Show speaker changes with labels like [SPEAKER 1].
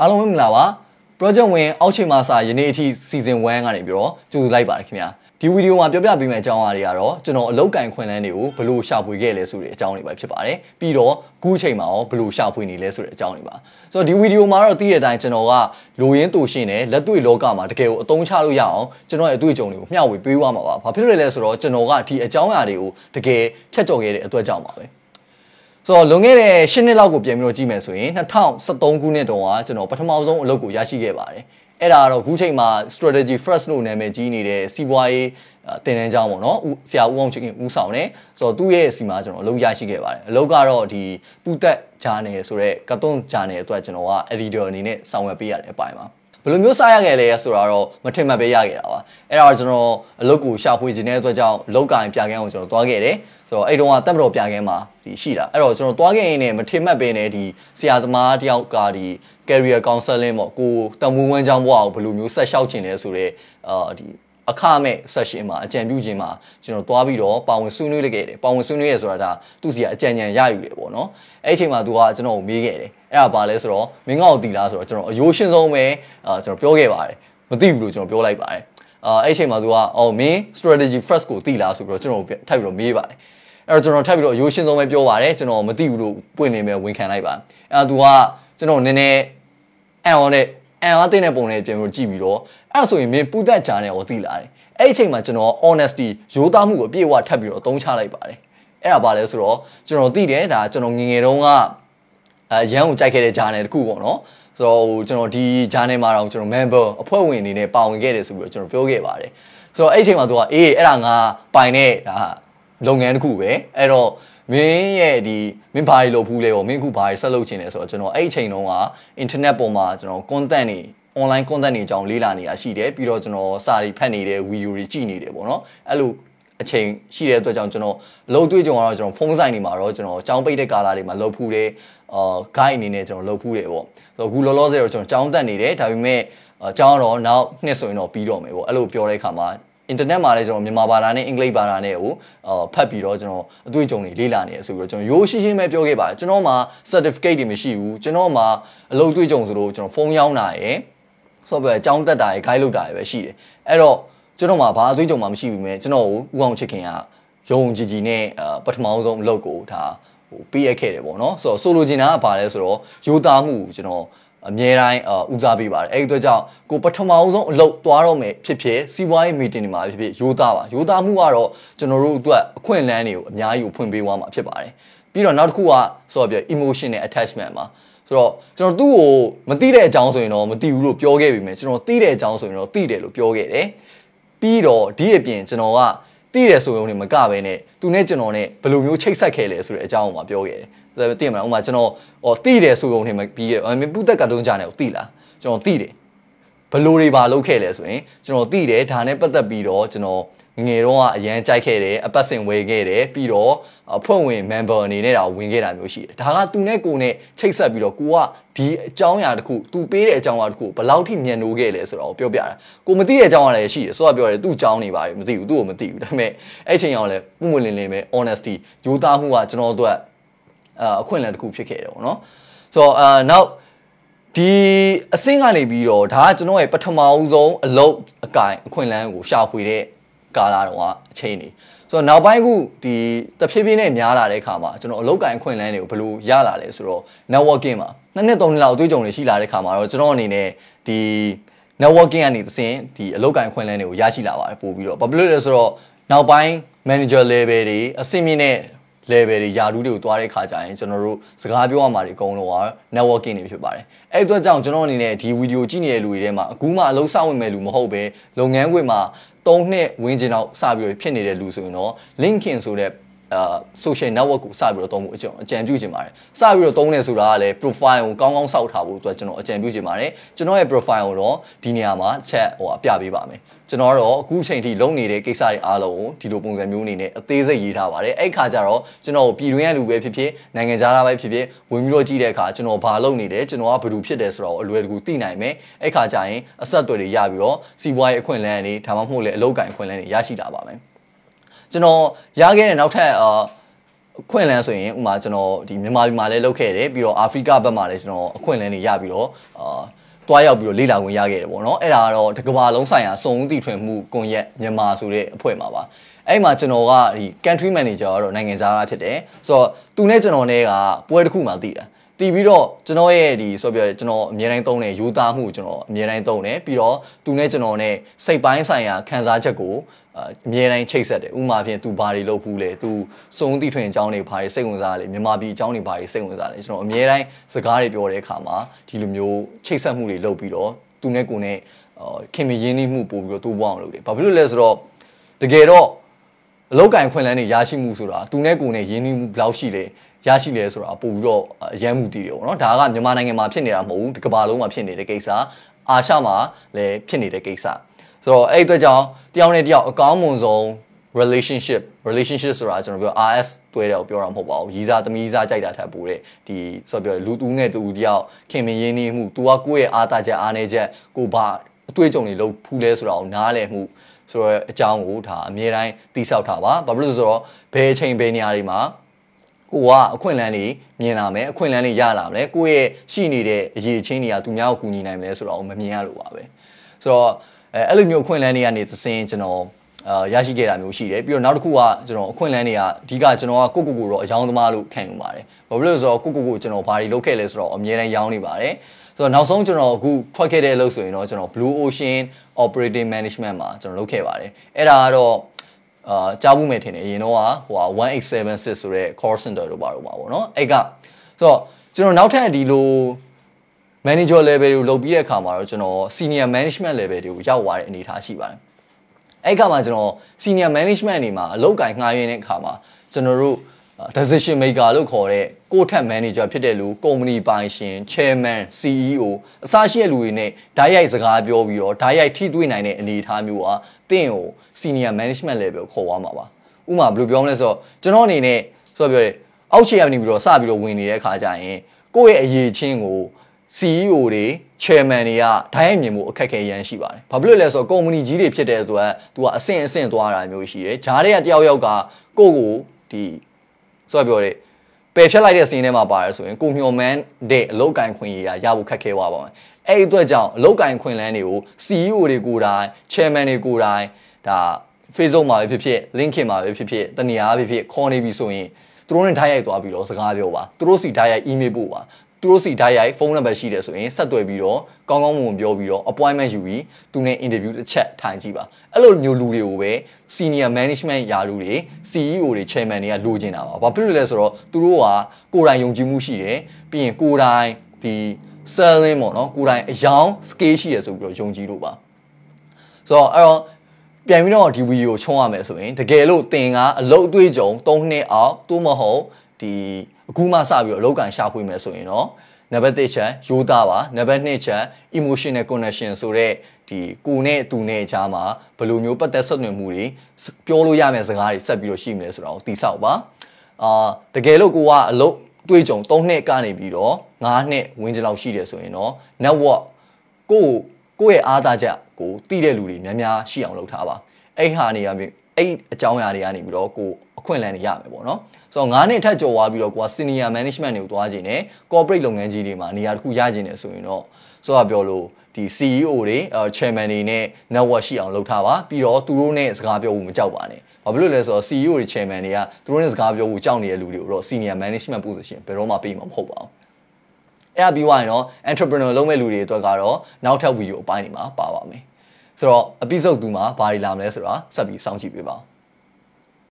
[SPEAKER 1] အားလုံးမင်္ဂလာပါ project ဝင်အောက်ချိန်မှာစာယနေ့အထိ season 1ကနေပြီးတော့ကြိုဆိုလိုက်ပါတယ်ခင်ဗျာဒီဗီဒီယိုမှာပြောပြပေးမယ့်အကြောင်းအရာတွေကတော့ကျွန်တော်အလောက်ကင်ခွင့်လန်းတွေကိုဘယ်လိုရှာဖွေခဲ့လဲဆိုတဲ့အကြောင်းတွေပဲဖြစ်ပါတယ်ပြီးတော့ခုချိန်မှာရောဘယ်လိုရှာဖွေနေလဲဆိုတဲ့အကြောင်းတွေပါဆိုတော့ဒီဗီဒီယိုမှာတော့သိတဲ့အတိုင်းကျွန်တော်ကလိုရင်းတူရှင်းနဲ့လက်တွေ့လောကမှာတကယ်ကိုအသုံးချလို့ရအောင်ကျွန်တော်ရဲ့အတွေ့အကြုံတွေကိုမျှဝေပေးသွားမှာပါဘာဖြစ်လို့လဲဆိုတော့ကျွန်တော်ကဒီအကြောင်းအရာတွေကိုတကယ်ဖြတ်ကျော်ခဲ့တဲ့အတွက်ကြောင့်ပါပဲ ဆိုတော့လွန်ခဲ့တဲ့၈နှစ်လောက်ကိုပြန်ပြီးတော့ကြည့်မယ်ဆိုရင်2013ခုနှစ်တုန်းကကျွန်တော်ပထမဆုံးအလုပ်ကိုရရှိခဲ့ပါတယ်အဲ့ဒါကတော့ခုချိန်မှာ strategy first လို့နာမည်ကြီးနေတဲ့စီးပွားရေးတင်တန်းကြောင်းပေါ့နော်ဆရာဦးအောင်ချင်ဦးဆောင်နေဆိုတော့သူ့ရဲ့စီမှာကျွန်တော်အလုပ်ရရှိခဲ့ပါတယ်အလုပ်ကတော့ဒီပူတက်ဂျာနယ်ဆိုတော့ကတ်တွန်းဂျာနယ်အတွက်ကျွန်တော်က editor အနေနဲ့ဆောင်ရွက်ပေးရတဲ့အပိုင်းပါ ဘယ်လိုမျိုးစားရခဲ့လဲဆိုတာတော့မထင်မှတ်ပဲရခဲ့တာပါအဲ့ဒါတော့ကျွန်တော်အလုပ်ကိုရှာဖွေခြင်းတဲ့အတွက်ကြောင့်လောက်ကင်ပြကန်းကိုကျွန်တော်တွားခဲ့တယ်ဆိုတော့အဲ့တုန်းကတပ်မတော်ပြကန်းမှာဒီရှိတာအဲ့တော့ကျွန်တော်တွားခဲ့ရင်လည်းမထင်မှတ်ပဲနဲ့ဒီဆရာသမားတယောက်ကဒီ career counseling ပေါ့ကိုတမူဝန်းချောင်းဘဝကိုဘယ်လိုမျိုးဆက်လျှောက်ခြင်းလဲဆိုတော့အာဒီ အခမဲ့ session မှာအကြံပြုခြင်းမှာကျွန်တော်တွားပြီးတော့ပါဝင်ဆွေးနွေးလိုက်ခဲ့တယ်ပါဝင်ဆွေးနွေးရဆိုတာဒါသူစီကအကြံဉာဏ်ရယူတယ်ပေါ့နော်အဲ့အချိန်မှာသူကကျွန်တော်ကိုမေးခဲ့တယ်အဲ့ဒါဘာလဲဆိုတော့မင်းကောက်တီလားဆိုတော့ကျွန်တော်အယိုးရှင်းဆုံးပဲအာကျွန်တော်ပြောခဲ့ပါတယ်မသိဘူးလို့ကျွန်တော်ပြောလိုက်ပါတယ်အာအဲ့အချိန်မှာသူကအော်မင်း strategy first ကိုသိလားဆိုပြီးတော့ကျွန်တော်ထပ်ပြီးတော့မေးပါတယ်အဲ့တော့ကျွန်တော်ထပ်ပြီးတော့အယိုးရှင်းဆုံးပဲပြောပါတယ်ကျွန်တော်မသိဘူးလို့ပွင့်နေမယ်ဝန်ခံလိုက်ပါအဲ့ဒါသူကကျွန်တော်နည်းနည်းအံ့ဩတဲ့ အံ့အားသိတဲ့ပုံနဲ့ပြန်ပြီးကြည့်ပြီးတော့အဲ့ဆိုရင်မင်းပူသက်ကြတယ်ဟောသိလာတယ်အဲ့ဒီအချိန်မှာကျွန်တော် honesty ရိုးသားမှုကိုအပြည့်အဝထပ်ပြီးတော့အသုံးချလိုက်ပါတယ်အဲ့ဒါပါလဲဆိုတော့ကျွန်တော်သိတယ်ဒါကျွန်တော်ငငယ်တုန်းကအဲရန်ကိုကြိုက်ခဲ့တဲ့ဂျာနယ်တခုပေါ့နော်ဆိုတော့ဟိုကျွန်တော်ဒီ channel မှာတော့ကျွန်တော် member အဖွဲ့ဝင်အနေနဲ့ပါဝင်ခဲ့တယ်ဆိုပြီးတော့ကျွန်တော်ပြောခဲ့ပါတယ်ဆိုတော့အဲ့အချိန်မှာသူကအေးအဲ့ဒါငါပိုင်တဲ့ဒါလုပ်ငန်းတစ်ခုပဲအဲ့တော့ မင်းရဲ့ဒီမင်းဘာတွေလုပ်ဘူးလဲပေါ့မင်းခုဘာတွေဆက်လုပ်ချင်လဲဆိုတော့ကျွန်တော်အဲ့အချိန်တုန်းက internet ပေါ်မှာကျွန်တော် content တွေ online content တွေအကြောင်းလေ့လာနေရရှိတယ်ပြီးတော့ကျွန်တော်စာတွေဖတ်နေတယ်ဗီဒီယိုတွေကြည့်နေတယ်ပေါ့နော်အဲ့လိုအချိန်ရှိတဲ့အတွက်ကြောင့်ကျွန်တော်အလုပ်တွေ့ကြုံတော့ကျွန်တော်ဖုန်းဆိုင်တွေမှာတော့ကျွန်တော်ကြောင်းပိတ်တဲ့ကာလာတွေမှာလုပ်ဖူးတယ်အာ guide အနေနဲ့ကျွန်တော်လုပ်ဖူးတယ်ပေါ့ဆိုတော့အခုလောလောဆယ်တော့ကျွန်တော်ကြောင်းတက်နေတယ်ဒါပေမဲ့ကြောင်းတော့နောက်နှစ်ဆိုရင်တော့ပြီးတော့မယ်ပေါ့အဲ့လိုပြောတဲ့အခါမှာ အင်တာနက်မှာလည်းကျွန်တော်မြန်မာဘာသာနဲ့အင်္ဂလိပ်ဘာသာနဲ့ကိုအာဖတ်ပြီးတော့ကျွန်တော်အတွေ့အကြုံတွေလေ့လာနေရဆိုပြီးတော့ကျွန်တော်ရိုးရှင်းရှင်းပဲပြောခဲ့ပါတယ်ကျွန်တော်မှာ certificate တွေမရှိဘူးကျွန်တော်မှာအလုပ်တွေ့ကြုံဆိုလို့ကျွန်တော်ဖုန်းရောင်းတာရယ် software အကြောင်းတက်တာရယ် guide လုပ်တာရယ်ပဲရှိတယ်အဲ့တော့ကျွန်တော်မှာဘာအသွေးကြုံမှမရှိဘူးမဲ့ကျွန်တော်ကိုဥအောင်ချစ်ခင်ကရုံကြည်ကြည်နဲ့ပထမဆုံးအလုပ်ကိုဒါဟိုပေးရခဲ့တယ်ပေါ့နော်ဆိုတော့ဆိုလိုချင်တာကဘာလဲဆိုတော့ယူသားမှုကျွန်တော် အမြဲတမ်းဦးစားပေးပါတယ်အဲ့ဒီအတွက်ကြောင့်ကိုပထမဆုံးအလုပ်သွားတော့မယ်ဖြစ်ဖြစ်စီးပွားရေးမီတင်တွေမှာဖြစ်ဖြစ်ယူသားပါယူသားမှုကတော့ကျွန်တော်တို့အတွက်အခွင့်အလမ်းတွေကိုအများကြီးကိုဖွင့်ပေးသွားမှာဖြစ်ပါတယ်ပြီးတော့နောက်တစ်ခုကဆိုတော့ပြ emotional attachment မှာဆိုတော့ကျွန်တော်သူ့ကိုမသိတဲ့အကြောင်းဆိုရင်တော့မသိဘူးလို့ပြောခဲ့ပြီမယ်ကျွန်တော်သိတဲ့အကြောင်းဆိုရင်တော့သိတယ်လို့ပြောခဲ့တယ်ပြီးတော့ဒီအပြင်ကျွန်တော်က သိတယ်ဆိုရုံနဲ့မကပဲနဲ့သူနဲ့ကျွန်တော်နဲ့ဘယ်လိုမျိုးချိတ်ဆက်ခဲ့လဲဆိုတဲ့အကြောင်းကိုမှပြောခဲ့တယ်သိရမလားဥပမာကျွန်တော်ဟောသိတယ်ဆိုရုံနဲ့မပြီးရမင်းပုသက်ကတုံးကြတယ်ကိုသိလားကျွန်တော်သိတယ်ဘလို့တွေပါလုပ်ခဲ့လဲဆိုရင်ကျွန်တော်သိတယ်ဒါနဲ့ပတ်သက်ပြီးတော့ကျွန်တော် ငယ်တော့ကအရန်ကြိုက်ခဲ့တယ်အပတ်စဉ်ဝယ်ခဲ့တယ်ပြီးတော့အဖွဲ့ဝင် member အနေနဲ့ဒါဝင်ခဲ့တာမျိုးရှိတယ်ဒါကသူနဲ့ကိုနဲ့ချိတ်ဆက်ပြီးတော့ကိုကဒီအကြောင်းအရာတစ်ခုသူပေးတဲ့အကြောင်းအရာတစ်ခုဘယ်လောက်ထိမြန်နိုးခဲ့လဲဆိုတော့ပြောပြတာကိုမသိတဲ့အကြောင်းအရာလည်းရှိတယ်ဆိုတော့ပြောတယ်သူ့အကြောင်းနေပါတယ်မသိဘူးသူ့ကိုမသိဘူးဒါပေမဲ့အဲ့ချိန်အောင်လည်းပုံမလင်းလင်းပဲ honesty ရိုးသားမှုကကျွန်တော်တို့အခွင့်အလမ်းတစ်ခုဖြစ်ခဲ့တယ်ပေါ့နော်ဆိုတော့အာနောက်ဒီအဆင့်ကနေပြီးတော့ဒါကကျွန်တော်ရဲ့ပထမအဦးဆုံးအလုပ်အကင်အခွင့်အလမ်းကိုရှာဖွေတဲ့ ကာလာတော့အချိန်နေဆိုတော့နောက်ပိုင်းခုဒီတဖြည်းဖြည်းနဲ့များလာတဲ့အခါမှာကျွန်တော်အလုပ်ကိုင်အခွင့်အလမ်းတွေကိုဘယ်လိုရလာလဲဆိုတော့ networking မှာနှစ်နှစ်သုံးနှစ်လောက်အတွေ့အကြုံတွေရှိလာတဲ့အခါမှာတော့ကျွန်တော်အနေနဲ့ဒီ networking ကနေသင်ဒီအလုပ်ကိုင်အခွင့်အလမ်းတွေကိုရရှိလာပါတယ်ပို့ပြီးတော့ဘာဖြစ်လို့လဲဆိုတော့နောက်ပိုင်း manager level တွေအဆင့်မြင့်တဲ့ level တွေယာတူးတွေကိုတွားတဲ့ခါကျရင်ကျွန်တော်တို့စကားပြောရမှာတွေအကုန်လုံးက networking တွေဖြစ်ပါတယ်အဲ့အတွက်ကြောင့်ကျွန်တော်အနေနဲ့ဒီဗီဒီယိုကြည့်နေတဲ့လူတွေထဲမှာအခုမှအလုပ်စဝင်မဲ့လူမဟုတ်ပဲလုပ်ငန်းခွင်မှာ 3နှစ်ဝန်းကျင်လောက်စပြီးတော့ဖြစ်နေတဲ့လူဆိုရင်တော့ LinkedIn ဆိုတဲ့ အာ social network ကိုစပြီးတော့သုံးဖို့အကြံအကြံပြုချင်ပါတယ်စပြီးတော့သုံးနေဆိုတာကလည်း profile ကိုကောင်းကောင်းစောက်ထားဖို့အတွက်ကျွန်တော်အကြံပြုချင်ပါတယ်ကျွန်တော်ရဲ့ profile ကိုတော့ဒီနေရာမှာ chat ဟိုအပြပေးပါမယ်ကျွန်တော်ကတော့အခုချိန်ထိလုပ်နေတဲ့ကိစ္စတွေအားလုံးကိုဒီလိုပုံစံမျိုးအနေနဲ့အသေးစိတ်ရေးထားပါတယ်အဲ့ခါကျတော့ကျွန်တော်ပြည်တွင်းရဲ့လူပဲဖြစ်ဖြစ်နိုင်ငံခြားသားပဲဖြစ်ဖြစ်ဝင်ပြီးတော့ကြည့်တဲ့အခါကျွန်တော်ဘာလုပ်နေတယ်ကျွန်တော်ကဘယ်သူဖြစ်တယ်ဆိုတော့အလွယ်တကူသိနိုင်မယ်အဲ့ခါကျရင်အဆက်အသွယ်တွေရပြီးတော့စီးပွားရေးအခွင့်အလမ်းတွေဒါမှမဟုတ်လေအလုပ်ကိုင်အခွင့်အလမ်းတွေရရှိတာပါမယ် ကျွန်တော်ရခဲ့တဲ့နောက်ထပ်အာအခွင့်အလန်းဆိုရင်ဥမာကျွန်တော်ဒီမြန်မာပြည်မှာလည်းလုပ်ခဲ့တယ်ပြီးတော့အာဖရိကဘက်မှာလည်းကျွန်တော်အခွင့်အလန်းတွေရပြီးတော့အာတွားရောက်ပြီးတော့လေ့လာခွင့်ရခဲ့တယ်ပေါ့နော်အဲ့ဒါကတော့တကဘာလုံးဆိုင်ရာစုံဦးတည်ထွင်မှုကွန်ရက်မြန်မာဆိုတဲ့အဖွဲ့မှာပါအဲ့မှာကျွန်တော်ကဒီ country manager ကတော့နိုင်ငံခြားသားဖြစ်တယ်ဆိုတော့သူနဲ့ကျွန်တော်နဲ့ကပွဲတစ်ခုမှတည်တာတည်ပြီးတော့ကျွန်တော်ရဲ့ဒီဆိုပြောကျွန်တော်အမြဲတမ်းသုံးတဲ့ယူသားမှုကျွန်တော်အမြဲတမ်းသုံးတယ်ပြီးတော့သူနဲ့ကျွန်တော်နဲ့စိတ်ပိုင်းဆိုင်ရာခံစားချက်ကို အမြဲတမ်းချိတ်ဆက်တယ်ဥမာဖြင့် तू ဘာတွေလုပ်ဘူးလဲ तू စုံတိထွင်အကြောင်းတွေဘာတွေစိတ်ဝင်စားလဲမြန်မာပြည်အကြောင်းတွေဘာတွေစိတ်ဝင်စားလဲကျွန်တော်အမြဲတမ်းစကားတွေပြောတဲ့အခါမှာဒီလိုမျိုးချိတ်ဆက်မှုတွေလုပ်ပြီးတော့သူနဲ့ကိုနဲ့ခင်မရင်းနှီးမှုပို့ပြီးတော့တိုးပွားအောင်လုပ်တယ်ဘာဖြစ်လို့လဲဆိုတော့တကယ်တော့အလောက်ကင်ခွင့်လန်းနေရရှိမှုဆိုတာသူနဲ့ကိုနဲ့ရင်းနှီးမှုဘယ်လောက်ရှိလဲရရှိလဲဆိုတာပို့ပြီးတော့အရန်မှုတည်တယ်ပေါ့နော်ဒါကမြန်မာနိုင်ငံမှာဖြစ်နေတာမဟုတ်ဘူးဒီကမ္ဘာလုံးမှာဖြစ်နေတဲ့ကိစ္စအာရှမှာလည်းဖြစ်နေတဲ့ကိစ္စ ဆိုတော့အဲ့အတွက်ကြောင့်တယောက်နဲ့တယောက်အကောင်းမွန်ဆုံး relationship relationship ဆိုတာကျွန်တော်ပြော RS တွဲတယ်ကိုပြောတာမဟုတ်ပါဘူးရီးစားသမီးစားကြိုက်တာထပ်ပို့တဲ့ဒီဆိုတော့ပြောလူတူးနဲ့တူတယောက်ခင်မင်းရင်းနှီးမှု तू ကကိုယ့်ရဲ့အားတာချက်အားနေချက်ကိုဘာအတွေ့အကြုံတွေလုပ်ဖူးလဲဆိုတာကိုနားလည်မှုဆိုတော့အကြောင်းကိုဒါအမြဲတမ်းတိဆောက်ထားပါဘာဖြစ်လို့လဲဆိုတော့ဘယ်အချိန်ဘယ်နေရာတွေမှာကိုကအခွင့်အလန်းတွေမြင်လာမယ်အခွင့်အလန်းတွေရလာမယ်ကိုယ့်ရဲ့ရှိနေတဲ့အရေးချင်းတွေကသူများကိုကူညီနိုင်မယ်ဆိုတော့မမြင်ရလို့ပါပဲဆိုတော့ အဲအဲ့လိုမျိုးအခွင့်အလန်းတွေကနေသစင်းကျွန်တော်အာရရှိခဲ့တာမျိုးရှိတယ်ပြီးတော့နောက်တစ်ခုကကျွန်တော်အခွင့်အလန်းတွေကအဓိကကျွန်တော်ကကိုကိုကိုတော့အယောင်းသမားလို့ခံယူပါတယ်ဘာဖြစ်လို့လဲဆိုတော့ကိုကိုကိုကျွန်တော်ဘာတွေလုပ်ခဲ့လဲဆိုတော့အမြဲတမ်းရောင်းနေပါတယ်ဆိုတော့နောက်ဆုံးကျွန်တော်အခုထွက်ခဲ့တဲ့အလုပ်ဆိုရင်တော့ကျွန်တော် Blue Ocean Operating Management မှာကျွန်တော်လုပ်ခဲ့ပါတယ်အဲ့ဒါကတော့အာကြားမှုမယ်ထင်တယ်အရင်တော့ဟို1876ဆိုတဲ့ call center တို့ပါတော့ပါဗောနော်အဲ့ကဆိုတော့ကျွန်တော်နောက်ထပ်ဒီလို manager level ကိုလုပ်ပြီးတဲ့အခါမှာတော့ကျွန်တော် senior management level တွေကိုရောက်သွားတဲ့အနေအထားရှိပါတယ်အဲ့ခါမှာကျွန်တော် senior management အနေမှာအလုပ်ကိုင်ငှားရင်းတဲ့အခါမှာကျွန်တော်တို့ decision maker လို့ခေါ်တဲ့ကိုထက် manager ဖြစ်တဲ့လူ company ပိုင်ရှင် chairman CEO အစရှိတဲ့လူတွေနဲ့ဓာတ်ရိုက်စကားပြောပြီးတော့ဓာတ်ရိုက်ထိတွေ့နိုင်တဲ့အနေအထားမျိုးကတင့်ကို senior management level ခေါ်သွားမှာပါဥပမာဘယ်လိုပြောမလဲဆိုတော့ကျွန်တော်အနေနဲ့ဆိုတော့ပြောတယ်အောက်ခြေကနေပြီးတော့စပြီးတော့ဝင်နေတဲ့အခါကျရင်ကိုယ့်ရဲ့အရေးချင်းကို CEO တွေ chairman တွေကဓာတ်ရိုက်မြင်မှုအခက်အခဲရန်ရှိပါတယ်။ဘာဖြစ်လို့လဲဆိုတော့ company ကြီးတွေဖြစ်တဲ့အတွက်သူကအဆင့်အဆင့်သွားတာမျိုးရှိတယ်။ဂျားတွေကတယောက်ယောက်ကကိုယ့်ကိုဒီဆိုတော့ပြောတယ်ပယ်ဖြတ်လိုက်တဲ့စီးထဲမှာပါတယ်ဆိုရင်ကိုမျော်မှန်းတဲ့အလုတ်ကင်ခွင့်ရရဖို့ခက်ခဲသွားပါမယ်။အဲ့ဒီအတွက်ကြောင့်အလုတ်ကင်ခွင့်လန်းတွေကို CEO တွေကိုယ်တိုင် chairman တွေကိုယ်တိုင်ဒါ Facebook မှာပဲဖြစ်ဖြစ် LinkedIn မှာပဲဖြစ်ဖြစ်တနေရာပဲဖြစ်ဖြစ်ခေါ်နေပြီဆိုရင်သူတို့နဲ့ဓာတ်ရိုက်သွားပြီးတော့စကားပြောပါသူတို့စီဓာတ်ရိုက် email ပို့ပါ သူတို့စီဓာတ်ရိုက်ဖုန်းနံပါတ်ရှိတယ်ဆိုရင်ဆက်သွယ်ပြီးတော့ကောင်းကောင်းမွန်မွန်ပြောပြီးတော့ appointment ယူပြီးသူနဲ့ interview တစ်ချက်ထိုင်ကြည့်ပါအဲ့လိုမျိုးလူတွေကိုပဲ senior management ယာလူတွေ CEO တွေ chairman တွေကလိုချင်တာပါဘာဖြစ်လို့လဲဆိုတော့သူတို့ကကိုယ်တိုင်ယုံကြည်မှုရှိတယ်ပြီးရင်ကိုယ်တိုင်ဒီ selling ပေါ့နော်ကိုယ်တိုင်အယောင် scale ရှိရဆိုပြီးတော့ယုံကြည်လို့ပါဆိုတော့အဲ့တော့ပြန်ပြီးတော့ဒီဗီဒီယိုချုံးရမယ်ဆိုရင်တကယ်လို့တင်ကအလုတ်အတွေ့အကြုံ၃နှစ်အောက်သို့မဟုတ် ဒီအခုမှစပြီးတော့အလောက်ကန်ရှာဖွေမယ်ဆိုရင်တော့နံပါတ်1ချက်ရိုးသားပါနံပါတ်2ချက် emotional connection ဆိုတဲ့ဒီကိုနဲ့သူနဲ့အကြားမှာဘယ်လိုမျိုးပတ်သက်ဆက်နွယ်မှုတွေပြောလို့ရမယ့်စကားတွေဆက်ပြီးတော့ရှိမလဲဆိုတာကိုသိဆောက်ပါအာတကယ်လို့ကိုကအလုပ်တွေးကြုံ3နှစ်ကနေပြီးတော့9နှစ်ဝန်းကျင်လောက်ရှိတယ်ဆိုရင်တော့ network ကိုကိုယ့်ရဲ့အားသားချက်ကိုသိတဲ့လူတွေများများရှိအောင်လုပ်ထားပါအဲ့ဟာနေရာအဲ့အကြောင်းအရာတွေကနေပြီးတော့ကိုအ ခွင့်အလမ်းတွေရမယ်ပေါ့နော်ဆိုတော့9နှစ်ထပ်ကျော်သွားပြီးတော့ကိုက senior management တွေကိုသွားခြင်းနဲ့ corporate လုပ်ငန်းကြီးတွေမှာနေရာတစ်ခုရခြင်းနဲ့ဆိုရင်တော့ဆိုတော့ပြောလို့ဒီ CEO တွေ chairman တွေနဲ့ network ရှိအောင်လုပ်ထားပါပြီးတော့သူတို့နဲ့စကားပြောဖို့မကြောက်ပါနဲ့ဘာဖြစ်လို့လဲဆိုတော့ CEO တွေ chairman တွေကသူတို့နဲ့စကားပြောဖို့ကြောက်နေတဲ့လူတွေကိုတော့ senior management position ဘယ်တော့မှပေးမှာမဟုတ်ပါဘူးအဲ့ဒါပြီးသွားရင်တော့ entrepreneur လုပ်မဲ့လူတွေအတွက်ကတော့နောက်ထပ်ဗီဒီယိုအပိုင်းတွေမှာပါပါမယ်ဆိုတော့ episode 2မှာဘာတွေလာမလဲဆိုတာဆက်ပြီးစောင့်ကြည့်ပေးပါဦး